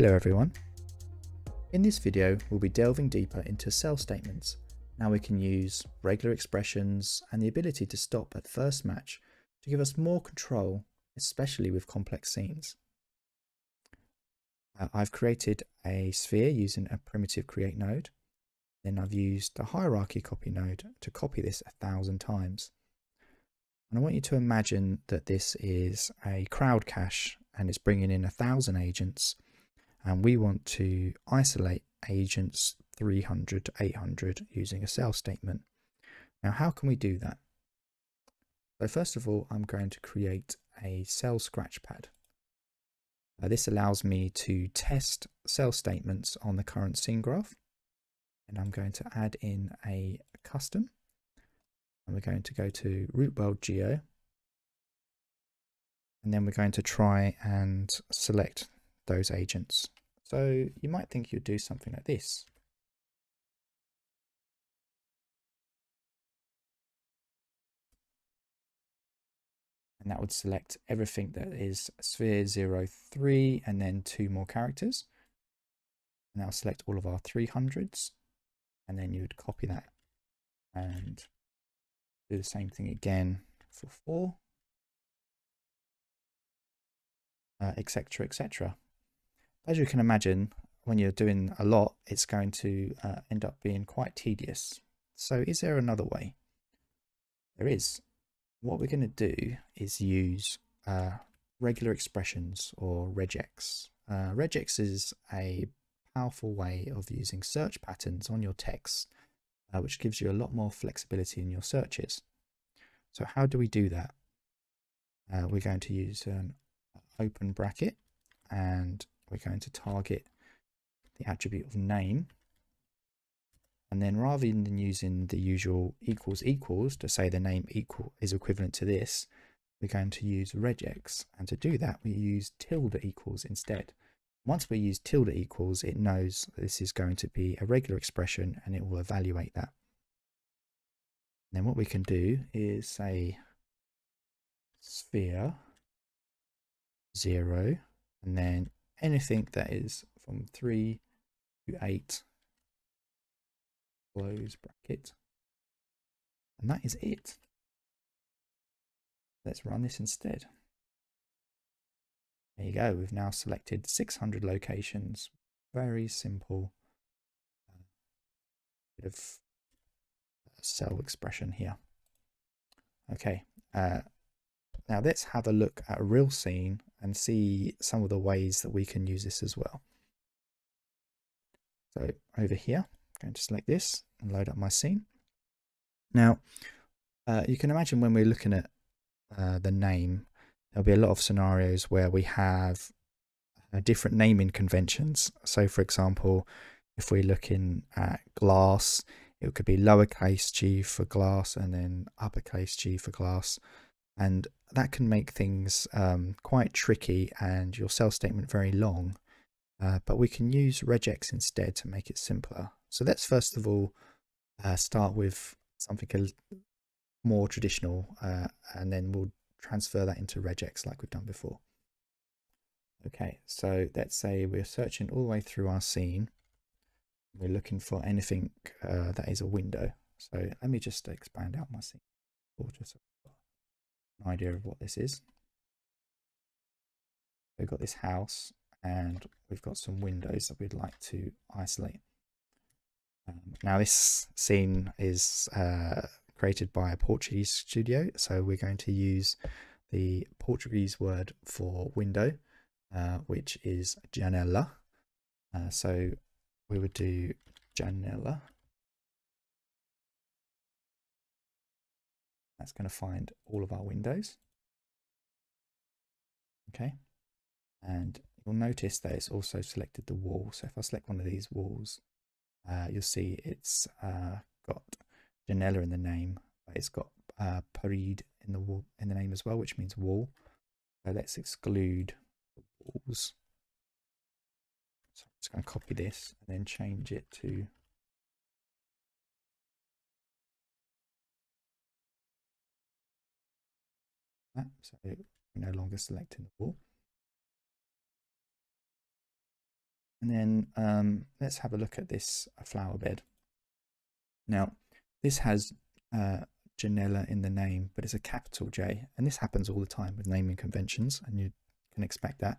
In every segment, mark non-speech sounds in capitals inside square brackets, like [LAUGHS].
Hello everyone. In this video, we'll be delving deeper into CEL statements. Now we can use regular expressions and the ability to stop at first match to give us more control, especially with complex scenes. Uh, I've created a sphere using a primitive create node. Then I've used a hierarchy copy node to copy this a thousand times. And I want you to imagine that this is a crowd cache and it's bringing in a thousand agents and we want to isolate agents 300 to 800 using a CEL statement. Now, how can we do that? So first of all, I'm going to create a CEL scratchpad. Uh, this allows me to test CEL statements on the current scene graph. And I'm going to add in a custom. And we're going to go to root world geo. And then we're going to try and select those agents. So you might think you'd do something like this. And that would select everything that is sphere 0, 3, and then two more characters. And I'll select all of our 300s. And then you would copy that and do the same thing again for 4 etc., uh, etc. Et As you can imagine, when you're doing a lot, it's going to uh, end up being quite tedious. So is there another way? There is. What we're going to do is use uh, regular expressions or regex. Uh, regex is a powerful way of using search patterns on your text, uh, which gives you a lot more flexibility in your searches. So how do we do that? Uh, we're going to use an open bracket and we're going to target the attribute of name. And then rather than using the usual equals equals to say the name equal is equivalent to this, we're going to use regex. And to do that, we use tilde equals instead. Once we use tilde equals, it knows this is going to be a regular expression and it will evaluate that. And then what we can do is say sphere 0, and then anything that is from 3 to 8, close bracket. And that is it. Let's run this instead. There you go. We've now selected 600 locations. Very simple uh, bit of CEL expression here. Okay. Uh, now let's have a look at a real scene and see some of the ways that we can use this as well. So over here, I'm going to select this and load up my scene. Now, uh, you can imagine when we're looking at uh, the name, there'll be a lot of scenarios where we have uh, different naming conventions. So for example, if we're looking at glass, it could be lowercase g for glass and then uppercase g for glass and that can make things um, quite tricky and your CEL statement very long. Uh, but we can use regex instead to make it simpler. So let's first of all uh, start with something more traditional uh, and then we'll transfer that into regex like we've done before. Okay, so let's say we're searching all the way through our scene. We're looking for anything uh, that is a window. So let me just expand out my scene. Or Just an idea of what this is. We've got this house and we've got some windows that we'd like to isolate. Um, now this scene is uh, created by a Portuguese studio, so we're going to use the Portuguese word for window, uh, which is janela. Uh, so we would do janela That's going to find all of our windows. Okay. And you'll notice that it's also selected the wall. So if I select one of these walls, uh, you'll see it's uh, got Janela in the name, but it's got uh, Parid in the wall in the name as well, which means wall. So let's exclude the walls. So I'm just going to copy this and then change it to that. So we're no longer selecting the wall. And then um, let's have a look at this flower bed. Now, this has uh, Janela in the name, but it's a capital J. And this happens all the time with naming conventions, and you can expect that.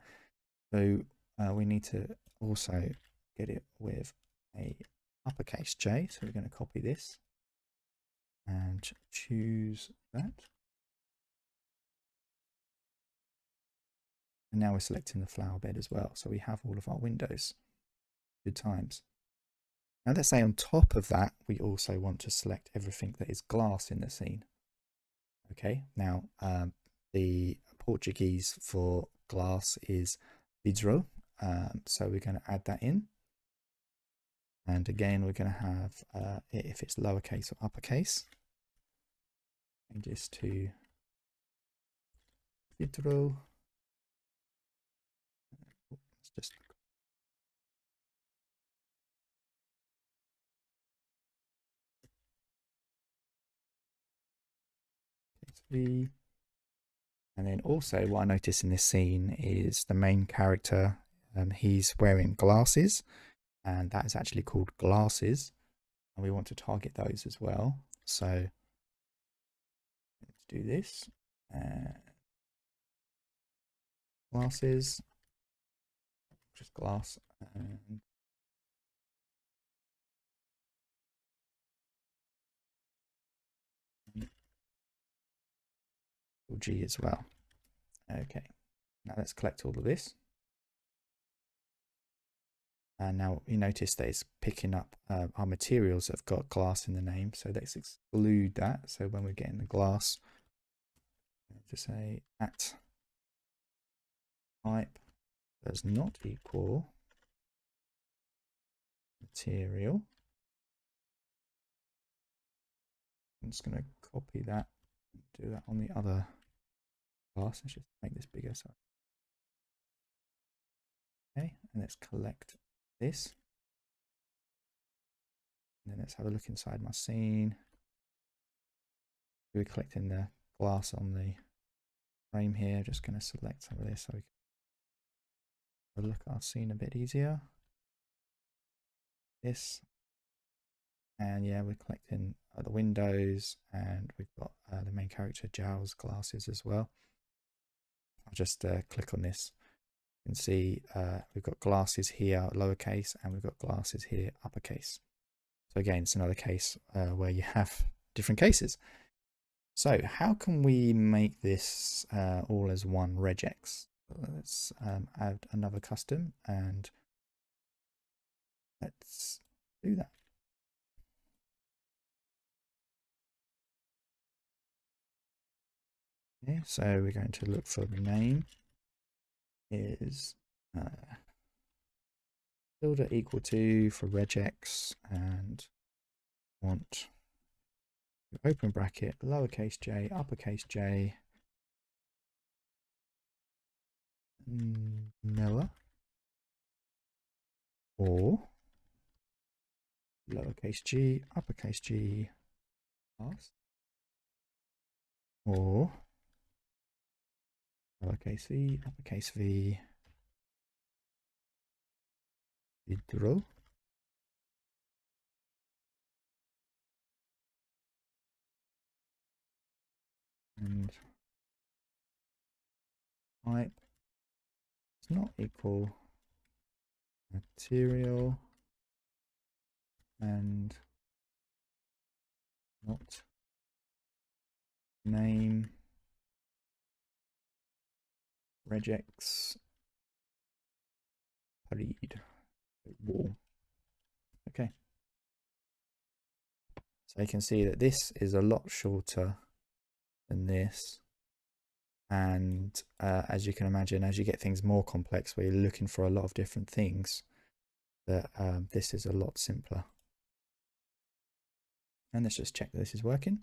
So uh, we need to also get it with a uppercase J. So we're going to copy this and choose that. And now we're selecting the flower bed as well. So we have all of our windows. Good times. Now let's say on top of that, we also want to select everything that is glass in the scene. Okay, now um, the Portuguese for glass is vidro. Um, so we're going to add that in. And again, we're going to have, uh, if it's lowercase or uppercase, changes to vidro. Just and then also what I notice in this scene is the main character, um, he's wearing glasses and that is actually called glasses and we want to target those as well. So let's do this. Uh, glasses, just glass and G as well. Okay, now let's collect all of this. And now you notice that it's picking up uh, our materials that have got glass in the name. So let's exclude that. So when we're getting the glass, to say at type does not equal material. I'm just going to copy that, do that on the other class. Let's just make this bigger. So okay, and let's collect this. And then let's have a look inside my scene. We're collecting the glass on the frame here. Just going to select some of this so we can look our scene a bit easier. This. And yeah, we're collecting uh, the windows and we've got uh, the main character Giles glasses as well. I'll just uh, click on this. You can see uh, we've got glasses here lowercase and we've got glasses here uppercase. So again, it's another case uh, where you have [LAUGHS] different cases. So how can we make this uh, all as one regex? Let's um, add another custom and let's do that. Okay, so we're going to look for the name is uh, equal to for regex and want open bracket lowercase j uppercase j Nella. Or lowercase g uppercase g pass or lowercase v, uppercase V, vidro. And type not equal material and not name regex read wall. Okay. So you can see that this is a lot shorter than this. And uh, as you can imagine, as you get things more complex, where you're looking for a lot of different things, that um, this is a lot simpler. And let's just check that this is working.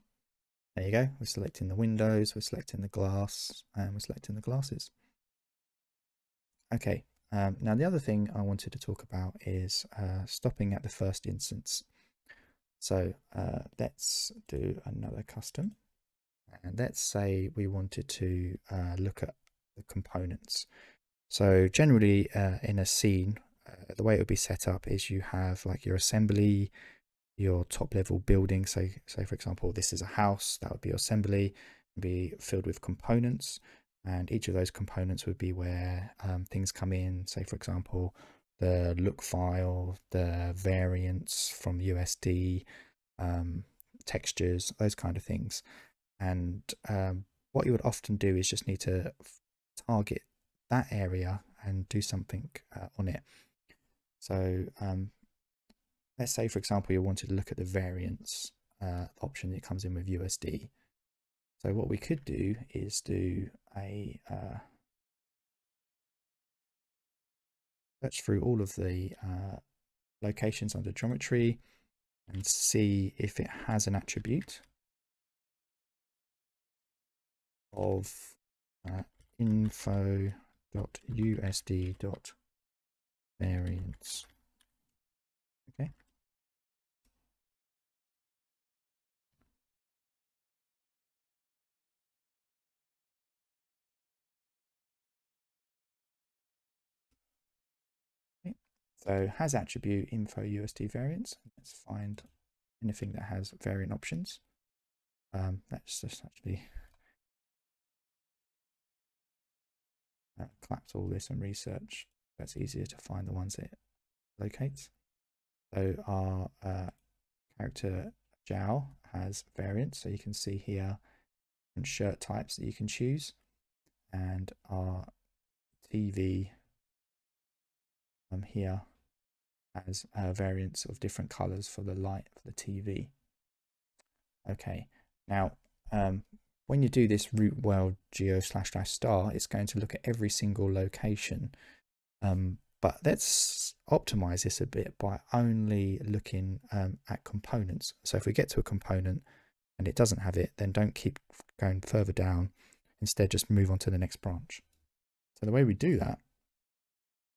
There you go. We're selecting the windows, we're selecting the glass, and we're selecting the glasses. Okay, um, now the other thing I wanted to talk about is uh, stopping at the first instance. So uh, let's do another custom. And let's say we wanted to uh, look at the components. So generally uh, in a scene, uh, the way it would be set up is you have like your assembly, your top level building. So, say for example, this is a house that would be your assembly, be filled with components, and each of those components would be where um, things come in. Say for example, the look file, the variants from USD, um, textures, those kind of things. And um, what you would often do is just need to target that area and do something uh, on it. So um, let's say, for example, you wanted to look at the variance uh, option that comes in with USD. So what we could do is do a uh, search through all of the uh, locations under geometry and see if it has an attribute of uh, info.usd.variance. Okay. So has attribute info USD variance. Let's find anything that has variant options. Um, let's just actually uh, collapse all this and research. That's easier to find the ones it locates. So our uh, character Zhao has variants. So you can see here shirt types that you can choose. And our TV um, here has uh, variants of different colors for the light for the TV. Okay, now um, when you do this root world geo slash dash star, it's going to look at every single location. Um, but let's optimize this a bit by only looking um, at components. So if we get to a component and it doesn't have it, then don't keep going further down. Instead, just move on to the next branch. So the way we do that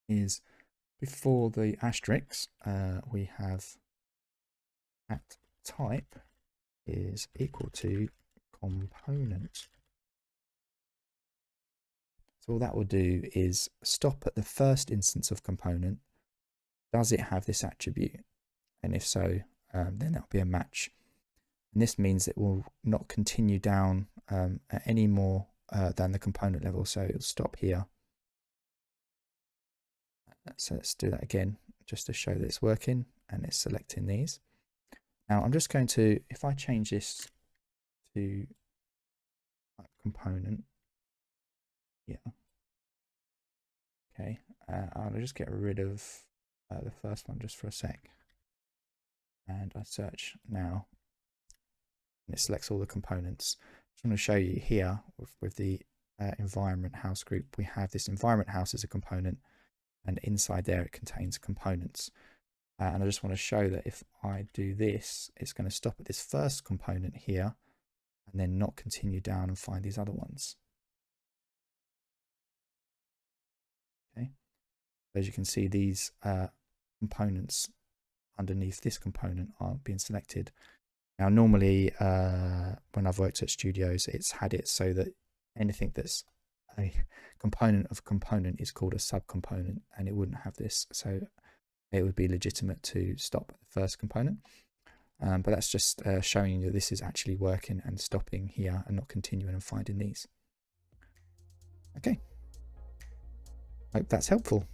is before the asterisk, uh, we have at type is equal to component. So all that will do is stop at the first instance of component. Does it have this attribute? And if so, um, then that'll be a match. And this means it will not continue down um, at any more uh, than the component level. So it'll stop here so let's do that again, just to show that it's working and it's selecting these. Now I'm just going to, if I change this to component, yeah, okay, uh, I'll just get rid of uh, the first one just for a sec. And I search now, and it selects all the components. I just want to show you here with, with the uh, environment house group, we have this environment house as a component and inside there it contains components. Uh, and I just want to show that if I do this, it's going to stop at this first component here and then not continue down and find these other ones. Okay, as you can see, these uh, components underneath this component aren't being selected. Now, normally uh, when I've worked at studios, it's had it so that anything that's a component of component is called a subcomponent and it wouldn't have this. So it would be legitimate to stop at the first component. Um, but that's just uh, showing you that this is actually working and stopping here and not continuing and finding these. Okay. Hope that's helpful.